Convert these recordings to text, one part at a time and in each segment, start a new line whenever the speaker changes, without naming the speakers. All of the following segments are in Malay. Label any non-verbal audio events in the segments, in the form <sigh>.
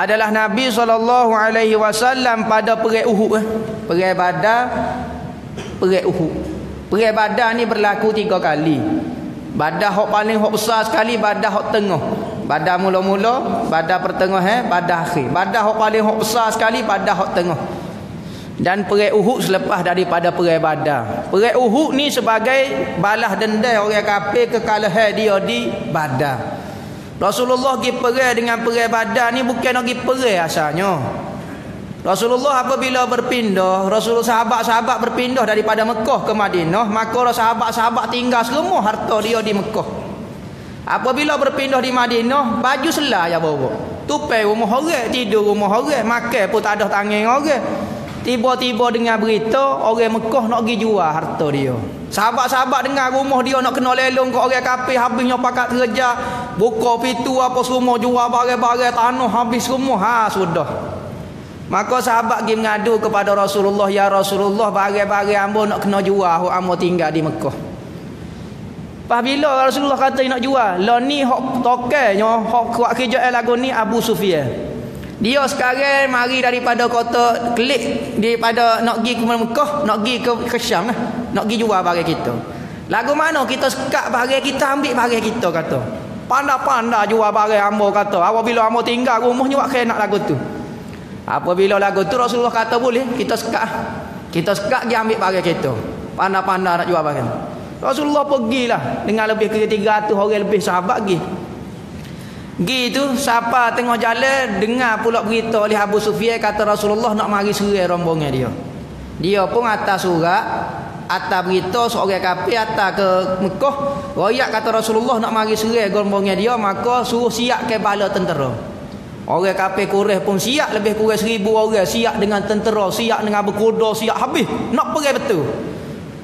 adalah Nabi sallallahu alaihi wasallam pada perang Uhud eh. Perang Badar, perang Uhud. Perang Badar ni berlaku tiga kali. Badar hok paling hok besar sekali, badar hok tengah. Badar mula-mula, badar pertengah eh, badar akhir. Badar hok paling hok besar sekali, badar hok tengah. Dan perang Uhud selepas daripada perang Badar. Perang Uhud ni sebagai balas dendam orang kafir kekalahan dia di Badar. Rasulullah pergi perang dengan perang Badar ni bukan nak pergi perang asalnya. Rasulullah apabila berpindah, Rasulullah sahabat-sahabat berpindah daripada Mekah ke Madinah, maka sahabat-sahabat tinggal semua harta dia di Mekah. Apabila berpindah di Madinah, baju selah ya bawa. Tupai rumah orang, tidur rumah orang, makan pun tak ada tangan orang. Tiba-tiba dengar berita orang Mekah nak pergi jual harta dia. Sahabat-sahabat dengar rumah dia nak kena lelong ke orang kafir habisnya pakat kerja. Buka pintu apa semua jual barang-barang tanah habis semua. Ha sudah. Maka sahabat pergi mengadu kepada Rasulullah, "Ya Rasulullah, barang-barang ambo nak kena jual, hok ambo tinggal di Mekah." Pas bila Rasulullah kata nak jual, "Lah ni hok tokenya, hok kuat kerja lagu ni Abu Sufyan." Dia sekarang mari daripada kota klik daripada nak pergi ke Mekah, nak pergi ke, ke Syam lah. Nak pergi jual barang kita. Lagu mana kita sekat barang kita ambil barang kita kata. Panda-panda jual barang ambo kata. Apabila ambo tinggal rumahnya buat kena lagu tu. Apabila lagu tu Rasulullah kata boleh kita sekat. Kita sekat dia ambil barang kita. Panda-panda nak jual barang. Rasulullah pergilah dengan lebih ke 300 orang lebih sahabat pergi. Gi tu siapa tengah jalan dengar pula berita oleh Abu Sufyan kata Rasulullah nak mari serai rombongan dia. Dia pun atas surat atas berita seorang kafir atas ke Mekah royak kata Rasulullah nak mari serai rombongan dia maka suruh siap ke bala tentera. Orang kafir Quraisy pun siap lebih kurang seribu orang siap dengan tentera, siap dengan berkuda, siap habis nak pergi betul.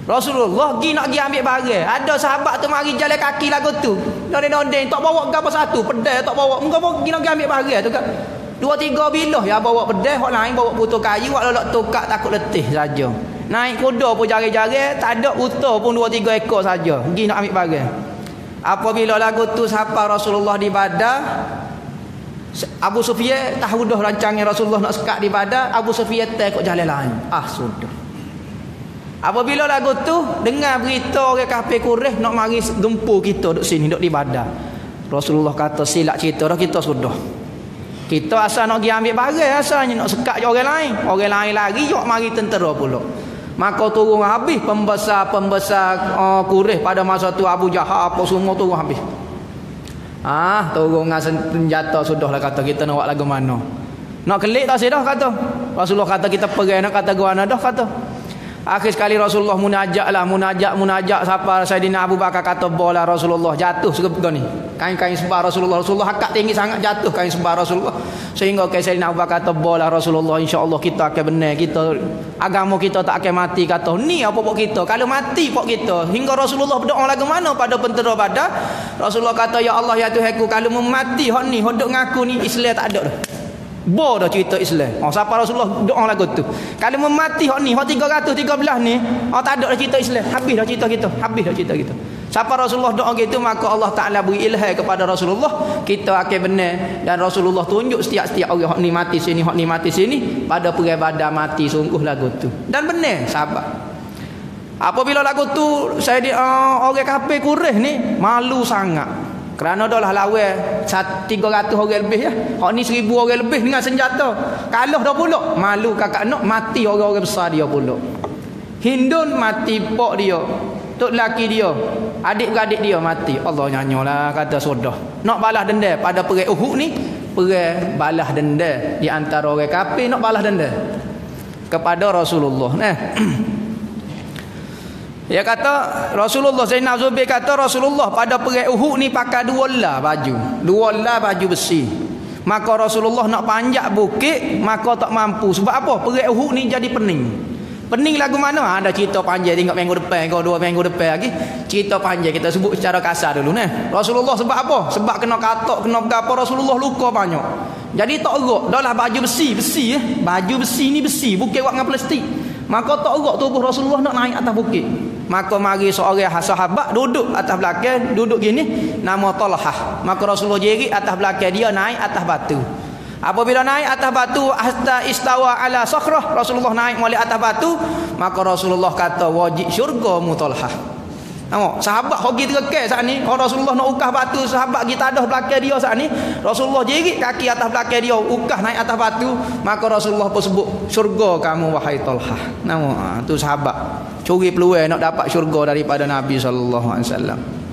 Rasulullah pergi nak pergi ambil barang. Ada sahabat tu mari jalan kaki lagu tu. Nodeng-nodeng tak bawa gapo satu, pedai tak bawa. Engkau pergi nak pergi ambil barang tu kan. Dua tiga bilah ya bawa pedai, hak lain bawa putu kayu, hak lolok tukak takut letih saja. Naik kuda pun jari-jari, tak ada uta pun dua tiga ekor saja. Pergi nak ambil barang. Apabila lagu tu siapa Rasulullah di Badar, Abu Sufyan tahu dah rancangnya Rasulullah nak sekat di Badar, Abu Sufyan tak ikut jalan lain. Ah sudah. Apabila lagu tu dengar berita orang kafir Quraisy nak mari gempur kita duk sini duk di Badar. Rasulullah kata silap cerita dah kita sudah. Kita asal nak pergi ambil barang asalnya nak sekat je orang lain. Orang lain lagi jok mari tentera pula. Maka turun habis pembesar-pembesar uh, Quraisy pada masa tu Abu Jahal apa semua turun habis. Ah, turun dengan senjata sudahlah kata kita nak buat lagu mana. Nak kelik tak dah kata. Rasulullah kata kita pergi nak kata gua dah kata. Akhir sekali Rasulullah munajak lah munajak munajak. Siapa Sayyidina Abu Bakar kata bola Rasulullah jatuh seketika ni. Kain-kain sembah Rasulullah. Rasulullah hakkat tinggi sangat jatuh kain sembah Rasulullah. Sehingga ke Sayyidina Abu Bakar kata bola Rasulullah insyaallah kita akan benar. Kita agama kita tak akan mati. Kata ni apa pok kita? Kalau mati pok kita. Hingga Rasulullah berdoa lagu mana pada pentera Badar? Rasulullah kata ya Allah ya Tuhanku kalau memati hok ni ngaku ni Islam tak ada Bo dah cerita Islam. Oh, siapa Rasulullah doa lagu tu. Kalau memati hok ni, hok 313 ni, oh tak ada dah cerita Islam. Habis dah cerita kita. Habis dah cerita kita. Siapa Rasulullah doa gitu maka Allah Taala beri ilham kepada Rasulullah kita akan benar dan Rasulullah tunjuk setiap-setiap orang hok ni mati sini hok ni mati sini pada perang badar mati sungguh lagu tu. Dan benar sahabat. Apabila lagu tu saya di uh, orang kafir Quraisy ni malu sangat. Kerana dah lah lawan 300 orang lebih ya. Hak ni 1000 orang lebih dengan senjata. Kalah dah pula. Malu kakak nak mati orang-orang besar dia pula. Hindun mati pok dia. Tok laki dia. Adik-beradik dia mati. Allah nyanyolah kata sudah. Nak balas denda pada perang Uhud ni. Perang balas denda di antara orang kafir nak balas denda kepada Rasulullah. Nah. <clears throat> Dia kata Rasulullah Zainal Zubair kata Rasulullah pada perang Uhud ni pakai dua lah baju. Dua lah baju besi. Maka Rasulullah nak panjat bukit maka tak mampu. Sebab apa? Perang Uhud ni jadi pening. Pening lagu mana? Ha, ada cerita panjang tengok minggu depan kau dua minggu depan lagi. Cerita panjang kita sebut secara kasar dulu nah. Rasulullah sebab apa? Sebab kena katok, kena apa Rasulullah luka banyak. Jadi tak erok. Dah lah baju besi, besi eh. Baju besi ni besi, bukan buat dengan plastik. Maka tak erok tubuh Rasulullah nak naik atas bukit. Maka mari seorang sahabat duduk atas belakang, duduk gini, nama Talhah. Maka Rasulullah jerit atas belakang dia naik atas batu. Apabila naik atas batu hatta istawa ala sakhrah Rasulullah naik molek atas batu maka Rasulullah kata wajib syurga mutalhah. Tengok, sahabat hoki terkekal saat ni. Kalau Rasulullah nak ukah batu, sahabat kita ada belakang dia saat ni. Rasulullah jerit kaki atas belakang dia, ukah naik atas batu. Maka Rasulullah pun sebut, syurga kamu wahai Talhah. Nama, ha, tu sahabat. Curi peluang nak dapat syurga daripada Nabi SAW.